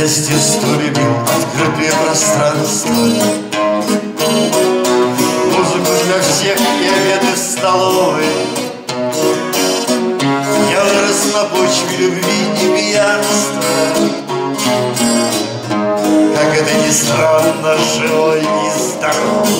давно любил открытые пространства Музыку для всех и обеды в столовой. Я вырос на почве любви и пьянства. Как это ни странно, живой и здоров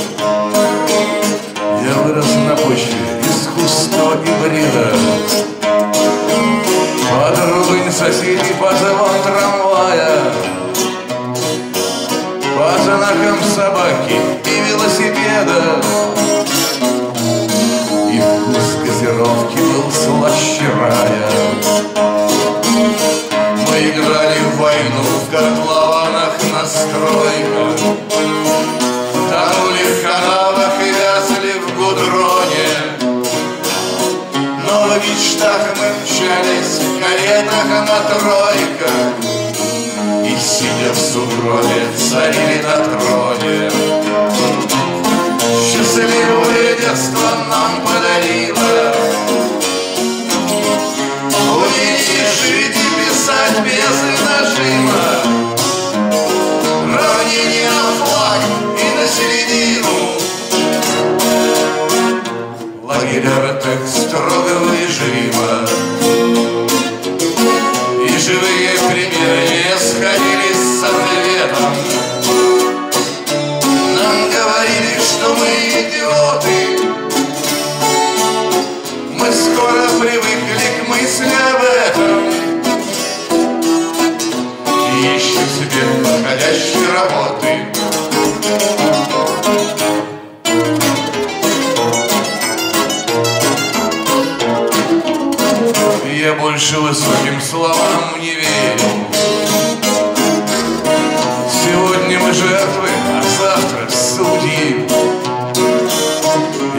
По знакам собаки и велосипеда. И вкус газировки был слаще рая. Мы играли в войну в котлованах на стройках. Тонули в канавах и вязли в гудроне. Но в мечтах мы мчались в каретах на тройках сугробе царили на троне. Счастливое детство нам подарило. Умение жить и писать без нажима Равнение на флаг и на середину. Лагеря так строгого режима И живые примеры Ищем себе подходящей работы. Я больше высоким словам не верю. Сегодня мы жертвы, а завтра судьи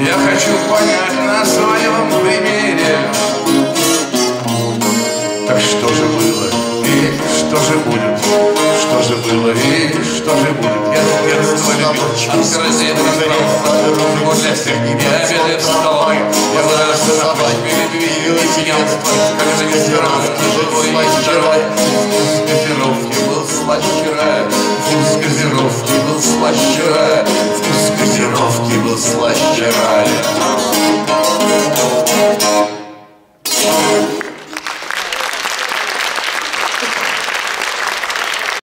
Я хочу понять на своем примере. Так что же было? И что же будет, что же было и что же будет. Я с вами от грозей до после всех я обедаю в столовой, я знаю, что собой перебили меня, как это не здорово, живой и здоровый. Вкус газировки был слаще вчера, вкус газировки был слаще вкус газировки был слаще.